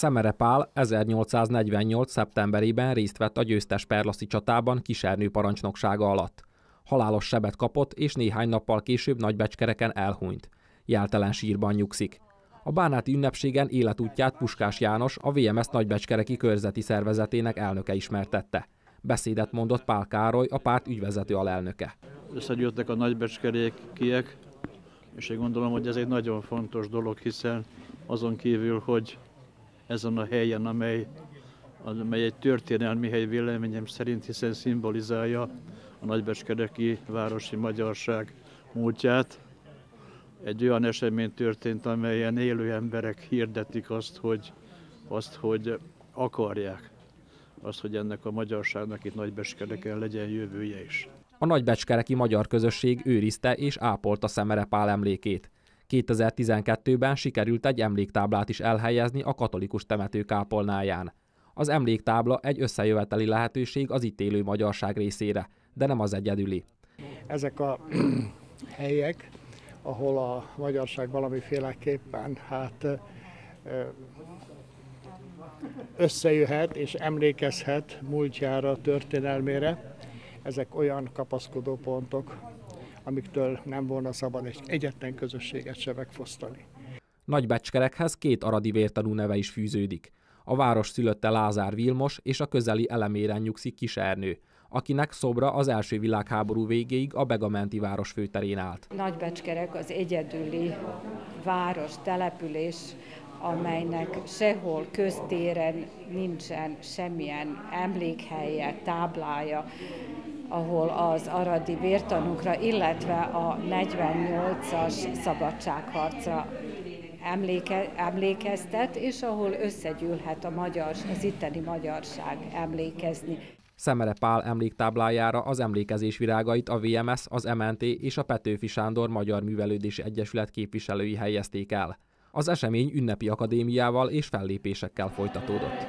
Szemere Pál 1848. szeptemberében részt vett a győztes Perlaszi csatában Kisernő parancsnoksága alatt. Halálos sebet kapott, és néhány nappal később Nagybecskereken elhunyt. Jeltelen sírban nyugszik. A bánáti ünnepségen életútját Puskás János, a VMS Nagybecskereki körzeti szervezetének elnöke ismertette. Beszédet mondott Pál Károly, a párt ügyvezető alelnöke. Összegyűltek a nagybecskerékiek, és én gondolom, hogy ez egy nagyon fontos dolog, hiszen azon kívül, hogy ezen a helyen, amely, amely egy történelmi hely véleményem szerint, hiszen szimbolizálja a nagybecskereki városi magyarság múltját. Egy olyan esemény történt, amelyen élő emberek hirdetik azt, hogy, azt, hogy akarják azt, hogy ennek a magyarságnak itt Nagybecskereken legyen jövője is. A nagybecskereki magyar közösség őrizte és ápolta Szemere Pál emlékét. 2012-ben sikerült egy emléktáblát is elhelyezni a katolikus temető kápolnáján. Az emléktábla egy összejöveteli lehetőség az itt élő magyarság részére, de nem az egyedüli. Ezek a helyek, ahol a magyarság valamiféleképpen hát összejöhet és emlékezhet múltjára, történelmére, ezek olyan kapaszkodó pontok, amiktől nem volna szabad egy egyetlen közösséget se megfosztani. Nagybecskerekhez két aradi vértanú neve is fűződik. A város szülötte Lázár Vilmos és a közeli eleméren nyugszik Kisernő, akinek szobra az első világháború végéig a Begamenti város főterén állt. Nagybecskerek az egyedüli város, település, amelynek sehol köztéren nincsen semmilyen emlékhelye, táblája, ahol az aradi vértanukra, illetve a 48-as szabadságharcra emléke, emlékeztet, és ahol összegyűlhet a magyar, az itteni magyarság emlékezni. Szemere Pál emléktáblájára az emlékezés virágait a VMS, az MNT és a Petőfi Sándor Magyar Művelődési Egyesület képviselői helyezték el. Az esemény ünnepi akadémiával és fellépésekkel folytatódott.